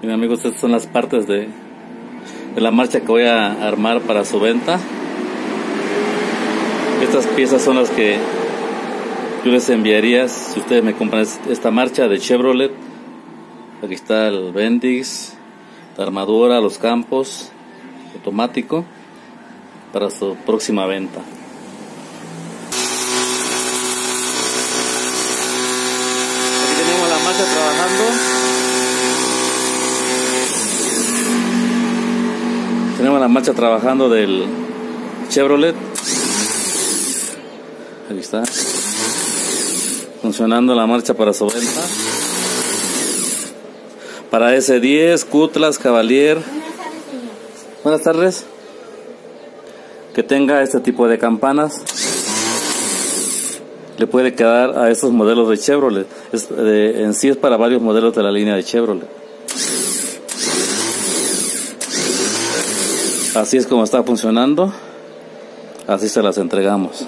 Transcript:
Bien amigos, estas son las partes de, de la marcha que voy a armar para su venta. Estas piezas son las que yo les enviaría si ustedes me compran esta marcha de Chevrolet. Aquí está el Bendix, la armadura, los campos, automático para su próxima venta. Aquí tenemos la marcha trabajando. Tenemos la marcha trabajando del Chevrolet. Ahí está. Funcionando la marcha para su. Para S10, Cutlas, Cavalier. Buenas tardes. Que tenga este tipo de campanas. Le puede quedar a estos modelos de Chevrolet. en sí es para varios modelos de la línea de Chevrolet. Así es como está funcionando. Así se las entregamos.